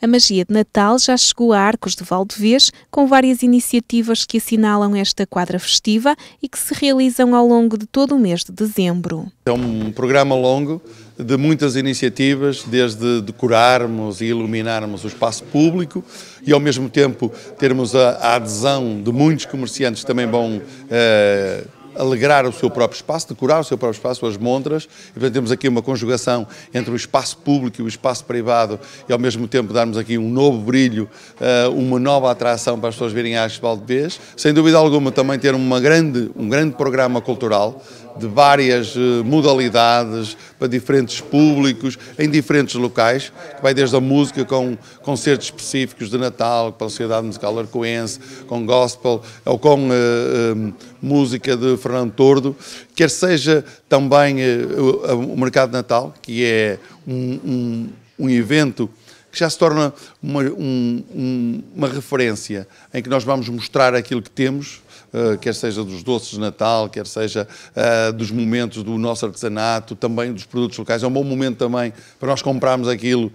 A magia de Natal já chegou a Arcos de Valdevez, com várias iniciativas que assinalam esta quadra festiva e que se realizam ao longo de todo o mês de dezembro. É um programa longo de muitas iniciativas, desde decorarmos e iluminarmos o espaço público e ao mesmo tempo termos a, a adesão de muitos comerciantes também vão eh, alegrar o seu próprio espaço, decorar o seu próprio espaço, as montras, e portanto temos aqui uma conjugação entre o espaço público e o espaço privado e ao mesmo tempo darmos aqui um novo brilho, eh, uma nova atração para as pessoas virem à Valdevez. Sem dúvida alguma também ter uma grande, um grande programa cultural, de várias eh, modalidades para diferentes públicos, em diferentes locais, que vai desde a música com concertos específicos de Natal, para a Sociedade Musical Arcoense, com gospel, ou com uh, uh, música de Fernando Tordo, quer seja também uh, o Mercado de Natal, que é um, um, um evento que já se torna uma, um, uma referência em que nós vamos mostrar aquilo que temos, Uh, quer seja dos doces de Natal, quer seja uh, dos momentos do nosso artesanato, também dos produtos locais. É um bom momento também para nós comprarmos aquilo,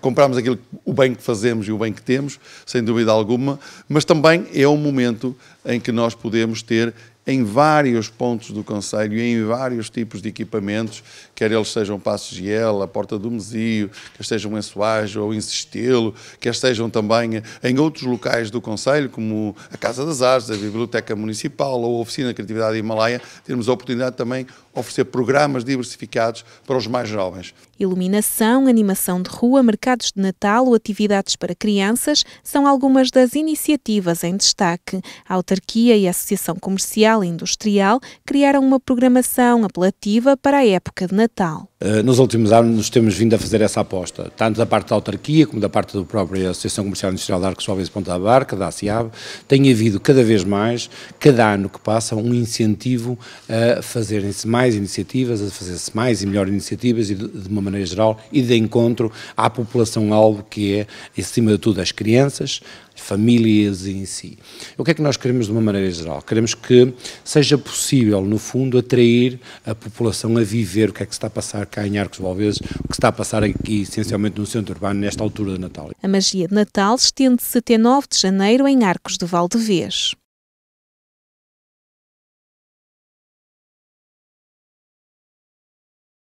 comprarmos aquilo, o bem que fazemos e o bem que temos, sem dúvida alguma, mas também é um momento em que nós podemos ter em vários pontos do Conselho em vários tipos de equipamentos, quer eles sejam Passos Giel, a Porta do Mesio, quer sejam em Soares ou em Sistelo, quer sejam também em outros locais do Conselho, como a Casa das Artes, a Biblioteca Municipal ou a Oficina de Criatividade Himalaia, temos a oportunidade também oferecer programas diversificados para os mais jovens. Iluminação, animação de rua, mercados de Natal ou atividades para crianças são algumas das iniciativas em destaque. A autarquia e a Associação Comercial e Industrial criaram uma programação apelativa para a época de Natal. Eh, nos últimos anos nos temos vindo a fazer essa aposta, tanto da parte da autarquia como da parte da própria Associação Comercial e Industrial de Arcos Jovens Ponta da Barca, da ACIAB, tem havido cada vez mais, cada ano que passa, um incentivo a fazerem-se mais iniciativas, a fazer-se mais e melhor iniciativas e de uma maneira geral e de encontro à população-alvo que é, acima de tudo, as crianças, famílias em si. O que é que nós queremos de uma maneira geral? Queremos que seja possível, no fundo, atrair a população a viver o que é que se está a passar cá em Arcos Valvezes, o que está a passar aqui, essencialmente no centro urbano, nesta altura de Natal. A magia de Natal estende-se até 9 de janeiro em Arcos de Valdevez.